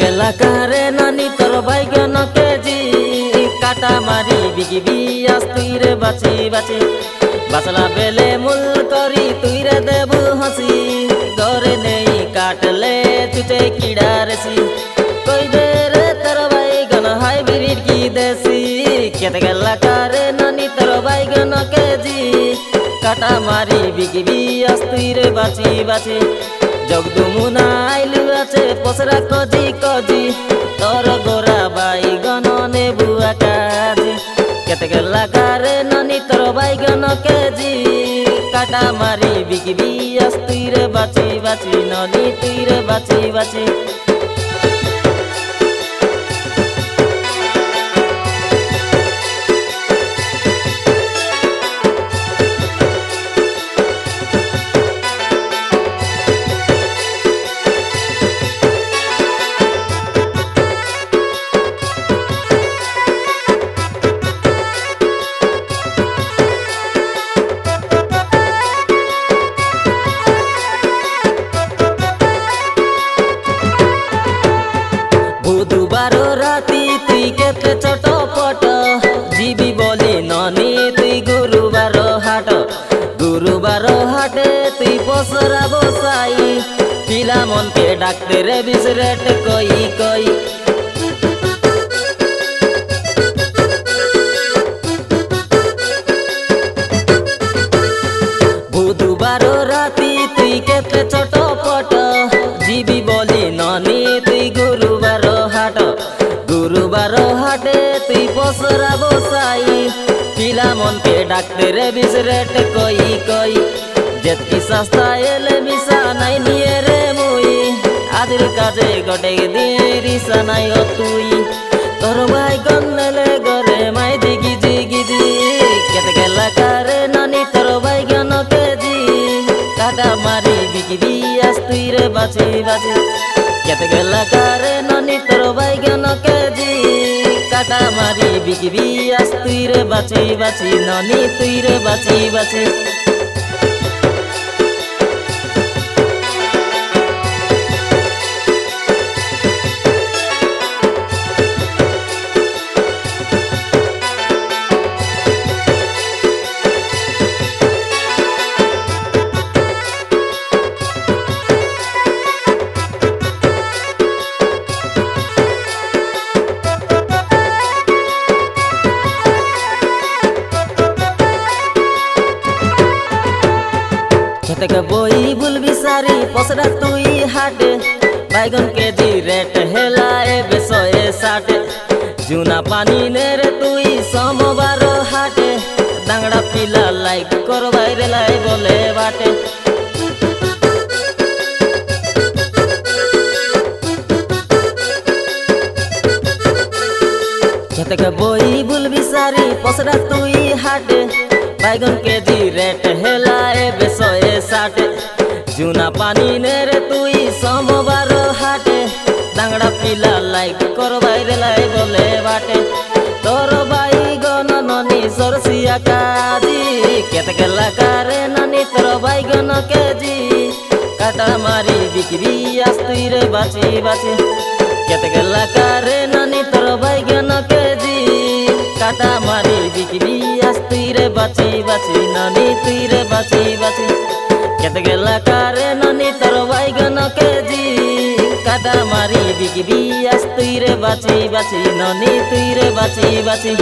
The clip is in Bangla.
গেলা কারে নানি, তোর বাইগন কেজি? কাটা মারি বিগিবি আজ তুই রে বাঁচি বাঁচি। বাঁচলা বেলে মূল করি তুই রে দেবু হাসি। গরে নেই কাটলে তুটে কিড়া রেছি কই দে রে তোর বাইগন হাইব্রিড কি দেশি? কেটে গেলা কারে নানি, তোর বাইগন কেজি? কাটা মারি বিগিবি আজ তুই রে বাঁচি বাঁচি। জগদুমুনা আইলু আছে পসরা কজি কজি। তোর গোরা বাইগন নেবু আকাজি। কেতে গেলা কারে নানি বাইগন কেজি। কাটা মারি বিকিবি আস তুই রে বাঁচি বাঁচি, ননি তুই রে বাঁচি বাঁচি। পিলা মনকে ডাকতে রে বিসরেট কই কই। বুধবার রাতি তুই কেতে ছোট পট, জিবি বলি ননি তুই গুরুবার হাট। গুরুবার হাটে তুই পসরা বসাই পিলা মনকে ডাকতে রে বিসরেট কই কই। যেতকি সস্তা এলে মিশা নাই নিয়ে আদির কাজে গটে দিয়ে রিসা নাই ও তুই। তোর ভাই গন্নেলে গরে মাই জিগি জিগি জি কেতে গেলা কারে নানি, তোর ভাই গন কেজি কাটা মারি বিকিবি আস তুই রে বাঁচি বাঁচি কেতে গেলা কারে নানি, তোর ভাই গন কেজি কাটা মারি বিকিবি আস তুই রে বাঁচি বাঁচি নানি, তুই রে বাঁচি বাঁচি থেকে বই বুল বিচারি, পসরা তুই হাটে। বাইগন কেজি রেট হেলা এ বেশয়ে ষাটে জুনা পানি নেরে তুই সমবার হাটে। দাংড়া পিলা লাইক কর বাইরে লাই বলে বাটে। থেকে বই বুল বিচারি, পসরা তুই হাটে। বাইগন কেজি রেট বেশয়ে ষাটে জুনা পানি নেরে তুই সমবার হাটে। দাংড়া পিলা লাইক কর বাইরে লাই বলে বাটে। তোর বাইগন ননি সরসিয়া কাজি। কেতে গেলা কারে নানি তোর বাইগন কেজি। কাটা মারি বিকিবি আস তুই রে বাঁচি বাঁচি। কেতে গেলা কারে নানি তোর বাইগন কেজি। কাটা মারি বিকিবি আস তুই রে বাঁচি বাঁচি, নানি তুই রে বাঁচি বাঁচি। কেতে গেলা কারে ননি, তোর বাইগন কেজি। কাদা মারি বিকিবি আস তুই রে বাঁচি বাঁচি, ননি, তুই রে বাঁচি বাঁচি।